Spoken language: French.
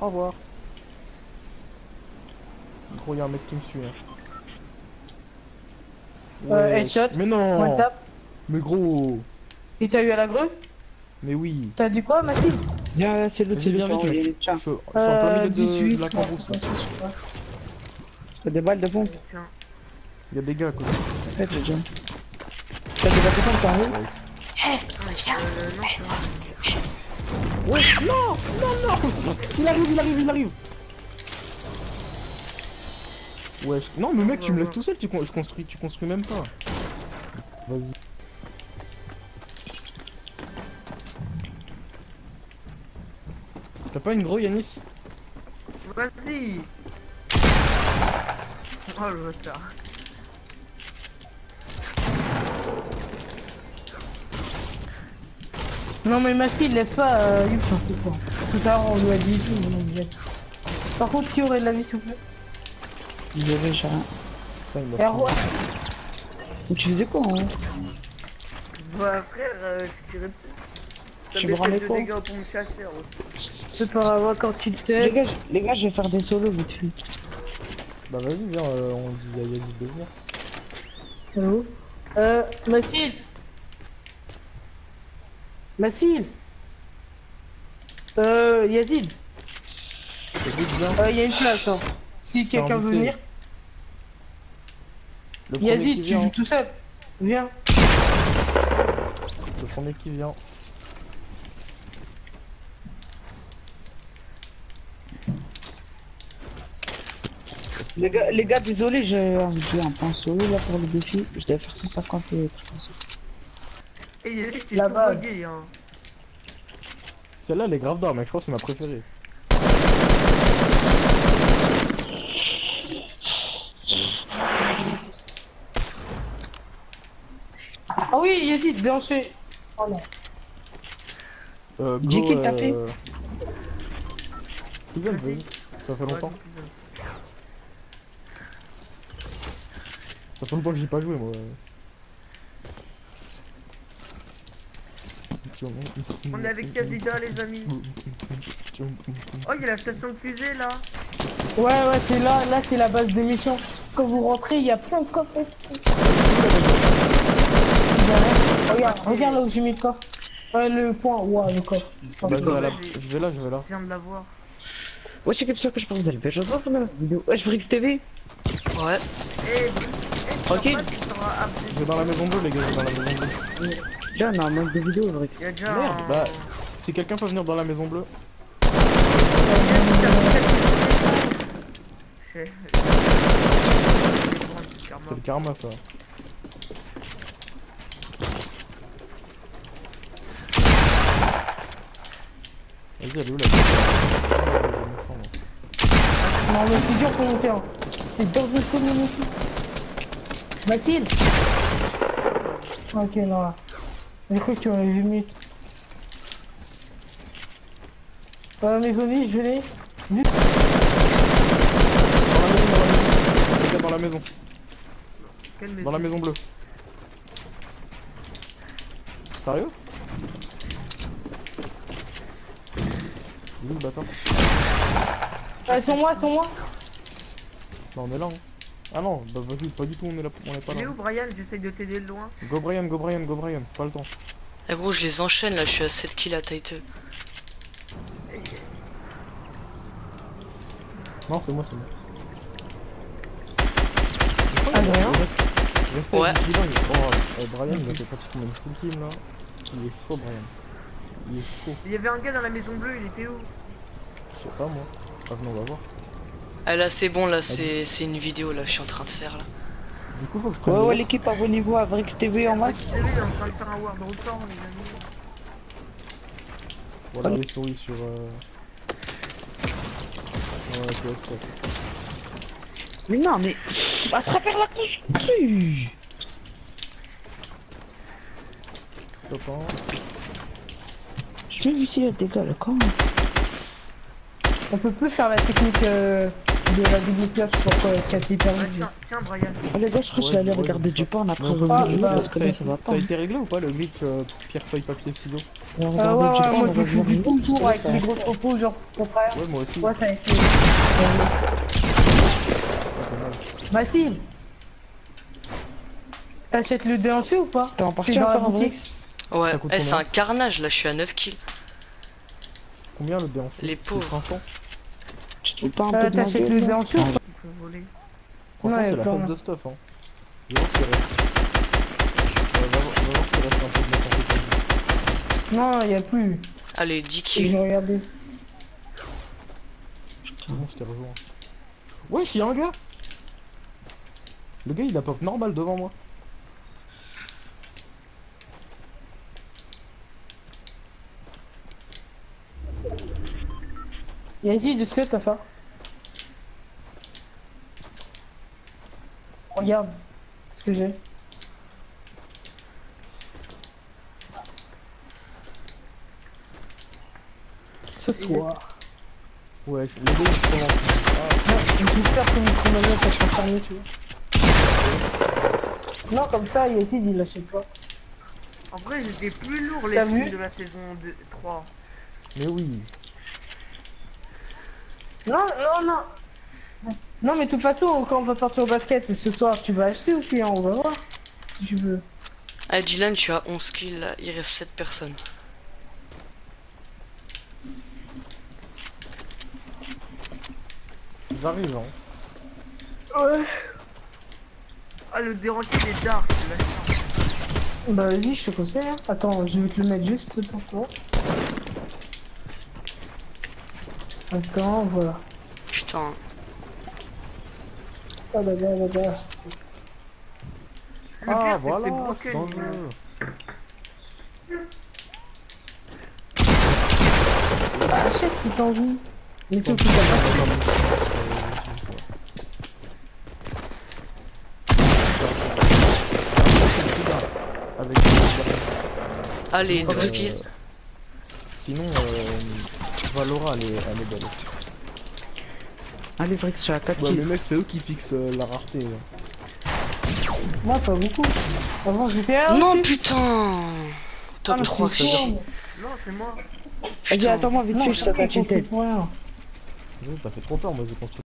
Au revoir. Gros, y'a un mec qui me suit. Hein. Euh, headshot. Mais non One tap. Mais gros Et t'as eu à la grue? Mais oui T'as dit quoi, Mathilde? Viens, c'est l'autre, c'est viens l'autre. vite, il Je suis en plein milieu de, 18. de la cambrousse. t'as des balles de pompe. Tiens. Il y a des gars à côté. Ouais, déjà. T'as des haut Euh, non, c'est pas- Ouais, non Non, non. Il arrive, il arrive, il arrive. Ouais, je- non mais mec, tu me laisses tout seul, tu con- je construis, tu construis même pas. Vas-y. T'as pas une gros Yanis Vas-y. Oh le bâtard Non, mais Mathilde, laisse pas euh, hein, c'est toi. Tout à l'heure, on lui a dit tout, on lui a dit. Par contre, qui aurait de la vie, s'il vous plaît? Ça, il m'a Et pris. Arwa Mais tu faisais quoi, hein? Bah frère, euh, je tirais dessus T'as Tu me de quoi? dégâts pour me chasser aussi C'est pas grave, quand tu te les gars, je- les gars, je vais faire des solos vite fait. Bah vas-y, viens, euh, on dit à Yanis de venir. Allô? Euh, Mathilde Mathilde Euh, Yazid, euh, il y a une place, hein. Si quelqu'un veut venir. Le Yazid, tu vient, joues tout seul. Viens. Le premier qui vient. Les gars, les gars, désolé, j'ai envie de jouer un solo là pour le défi. Je devais faire 150 et Et il tout hein Celle-là, elle est grave d'or, mec, je crois que c'est ma préférée. Ah oui, Yazid, déhanché. Oh non. Euh, t'as fait euh... Vas-y. Ça fait longtemps. Ça fait longtemps que j'ai pas joué, moi. On est avec Kazida les amis Oh il y a la station de fusée là Ouais, ouais, c'est là, là, c'est la base des méchants. Quand vous rentrez, il y a plein de coffres. Regarde, regarde là où j'ai mis le coffre. Ouais, le point, ouais, le coffre. Bah, je vais là, je vais là, je viens de la voir Ouais, c'est comme ça que je pense faire. Je vois la vidéo. Ouais, je Brix TV. Ouais. Eh, eh, appelé. Je vais dans la maison bleue, les gars, je vais dans la maison bleue. Là, on a un mode de vidéo, Brix. Il y a déjà Merde, un... bah, si quelqu'un peut venir dans la maison bleue. C'est le karma, ça. Vas-y, elle est où la Non, mais c'est dur pour monter, hein. C'est dur de communiquer. Mathilde Ok, non, là. J'ai cru que tu m'avais vu mieux. Euh, mes zombies, je vais les. Dans la maison, dans la maison. Les gars, dans la maison. Quelle maison Dans la maison bleue. Sérieux? Il est où le bâtard? Euh, sur moi, sur moi Non, on est là. Hein. Ah non, bah vas-y, pas du tout, on est là, on est pas Il est là. où Brian? J'essaye de t'aider de loin. Go Brian, go Brian, go Brian, pas le temps. Eh gros, je les enchaîne là, je suis à 7 kills à Titan. Non, c'est moi, c'est moi. Ah. Restez Ouais. Oh, euh, Brian, il a fait pratiquement une full team là. Il est chaud, Brian. Il est chaud. Il y avait un gars dans la maison bleue, il était où? Je sais pas moi. Ah, venez, on va voir. Ah là, c'est bon, là, c'est c'est une vidéo là, je suis en train de faire là. Du coup, faut que je prenne. Ouais, le ouais, l'équipe, abonnez-vous à Brix TV en masse. faire un World Record, les amis. Voilà les souris sur. Euh... Ouais, PS4. Mais non, mais. À travers la construction Stop hein. Je vu ici, les dégâts, là, quand même. On peut plus faire la technique euh, de la double pour euh, casser Ah, vite. tiens, tiens, Brian. Oh, les gars, je crois que je vais aller regarder du porn après Ah, vu bah, ça, a été, ça va ça pas. a été réglé ou pas le glitch euh, pierre, feuille, papier, ciseaux Euh, regardait ouais, moi je me faisais toujours avec les gros propos, genre mon frère. Ouais, moi aussi. Ouais, ça a été. Basile T'achètes le déhanché ou pas? T'es en partie en vrai boutique. Ouais, eh, c'est un carnage là, je suis à 9 kills. Combien le déhanché Les pauvres. 500 Tu peux pas un Euh, peu ou Il faut voler. Franchement, Ouais, c'est la de stuff. Hein. Je vais voir s'il reste. Ouais, va, voir- va voir s'il reste un peu de méthamphétamine. Non, y a plus. Allez, 10 J'ai kills. regardé. C'est bon, je t'ai rejoint. Wesh, y'a un gars Le gars il a pop normal devant moi. Yazid, est-ce que t'as ça Regarde ce que j'ai. Ce soir. Ouais, plus. Non, J'espère que mon chronomètre se fermer, tu vois. Non, comme ça, Yazid il lâchait pas. En vrai, j'étais plus lourd les vu de la saison 2, 3. Mais oui. Non, non, non. Non, mais de toute façon, quand on va partir au basket ce soir, tu vas acheter aussi, hein, on va voir. Si tu veux. Ah, Dylan, tu as 11 kills là, il reste 7 personnes. Ils arrivent hein. Ouais. Ah, le déranqué des dark, là. Bah vas-y, je te conseille. hein. Attends, je vais te le mettre juste pour toi. Attends, voilà. Putain. Ah bah bah bah bah. Le Ah pire, c'est que voilà, c'est broken. Bah, achète si t'as envie. Mais c'est tout à Avec Allez, Euh, 12 kills. Sinon, euh, Valora, elle est, elle est belle. Allez, vrai que je suis à 4 Ouais, les mecs, c'est eux qui fixent euh, la rareté. Moi, pas beaucoup. Avant, j'étais à Non, aussi. putain Ah, Top mais 3 c'est filles. fort, Non, c'est moi. Vas-y, attends-moi vite Non, fait, je tête. Ouais, T'as fait trop peur, moi j'ai construit